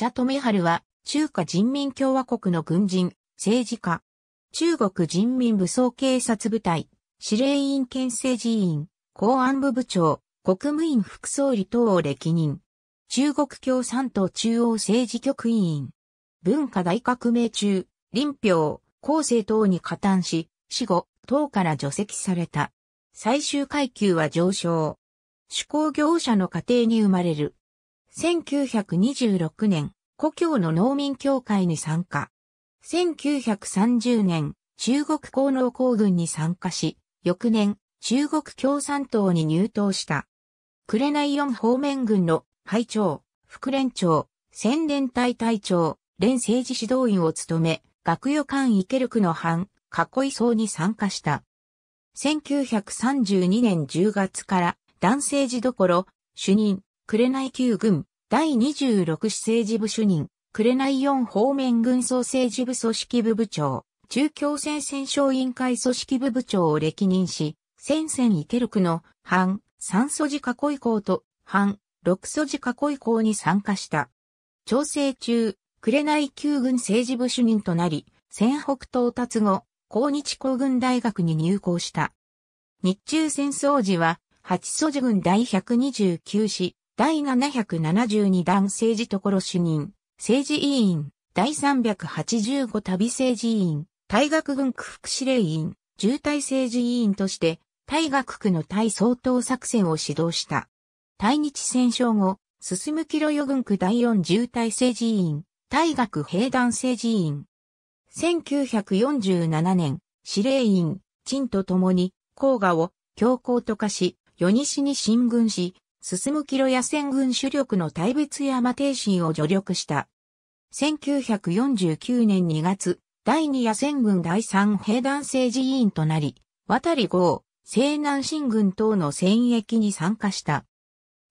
茶富春は中華人民共和国の軍人、政治家。中国人民武装警察部隊、司令員県政治委員、公安部部長、国務院副総理等を歴任。中国共産党中央政治局委員。文化大革命中、林彪、後世等に加担し、死後、党から除籍された。最終階級は上昇。手工業者の家庭に生まれる。1926年、故郷の農民協会に参加。1930年、中国工農工軍に参加し、翌年、中国共産党に入党した。紅四方面軍の会長、副連長、宣伝隊隊長、連政治指導員を務め、学予官池ルの藩、囲い層に参加した。1932年10月から男性児どころ、主任、紅旧軍、第26市政治部主任、紅四方面軍総政治部組織部部長、中京戦戦勝委員会組織部部長を歴任し、戦線池ルの藩、三素寺囲い校と藩、六素寺囲い校に参加した。調整中、紅旧軍政治部主任となり、戦北到達後、抗日工軍大学に入校した。日中戦争時は、八素寺軍第129市、第772弾政治所主任、政治委員、第385旅政治委員、大学軍区副司令員、重体政治委員として、大学区の対総統作戦を指導した。対日戦勝後、進むキロヨ軍区第4重体政治委員、大学兵団政治委員。1947年、司令員、陳と共に、黄河を強行と化し、与西に進軍し、進むキロ野戦軍主力の大別山挺進を助力した。1949年2月、第二野戦軍第三兵団政治委員となり、渡り号、西南新軍等の戦役に参加した。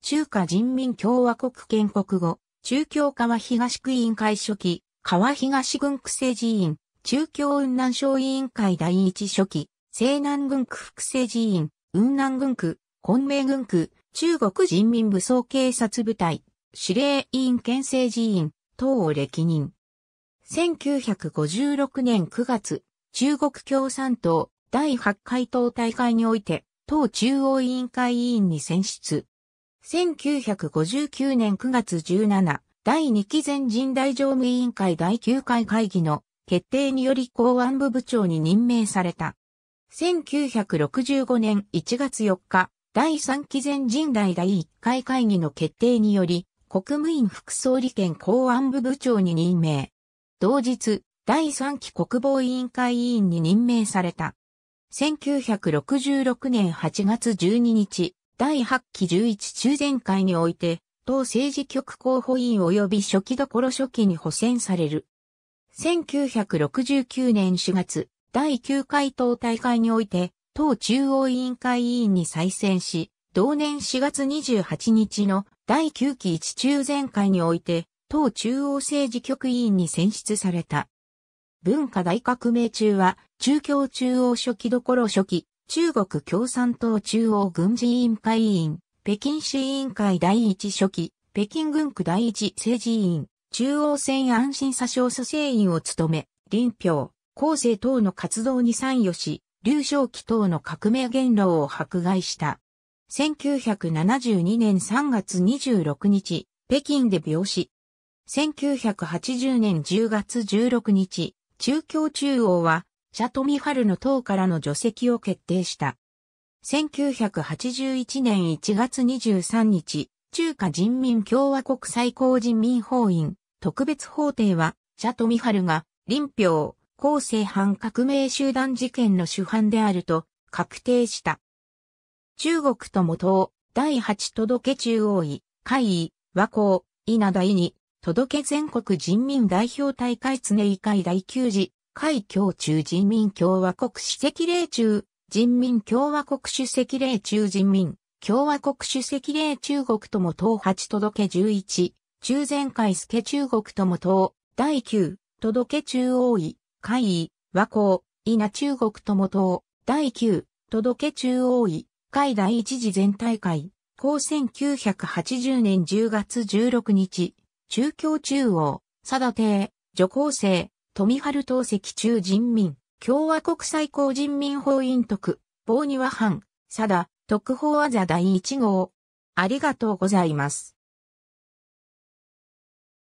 中華人民共和国建国後、中京川東区委員会書記、川東軍区政治委員、中京雲南省委員会第一書記、西南軍区副政治委員、雲南軍区、昆明軍区、中国人民武装警察部隊、司令委員兼政治委員等を歴任。1956年9月、中国共産党第8回党大会において、党中央委員会委員に選出。1959年9月17、第2期全人大常務委員会第9回会議の決定により公安部部長に任命された。1965年1月4日、第3期全人代第1回会議の決定により、国務院副総理兼公安部部長に任命。同日、第3期国防委員会委員に任命された。1966年8月12日、第8期11中全会において、党政治局候補委員及び初期所初期に補選される。1969年4月、第9回党大会において、党中央委員会委員に再選し、同年4月28日の第9期一中全会において、党中央政治局委員に選出された。文化大革命中は、中京中央初期所初期、中国共産党中央軍事委員会委員、北京市委員会第一初期、北京軍区第一政治委員、中央線安心査証蘇生員を務め、林票、後世等の活動に参与し、劉少奇等の革命言論を迫害した。1972年3月26日、北京で病死。1980年10月16日、中京中央は、シ富春の党からの除籍を決定した。1981年1月23日、中華人民共和国最高人民法院特別法廷は、シ富春が林票、後世反革命集団事件の主犯であると確定した。中国とも党、第8届中央委、会議、和光、稲田委に、届全国人民代表大会常委会第9次、会共中人民共和国主席令中、人民共和国主席令中人民、共和国主席令中国とも党8届11、中全会助中国とも党、第9、届中央委、会議、和光、稲中国とも党、第9、届け中央委、会第一次全大会、公1980年10月16日、中京中央、佐田邸、女高生、富春東石中人民、共和国最高人民法院徳、棒庭藩、佐田、特報あざ第1号。ありがとうございます。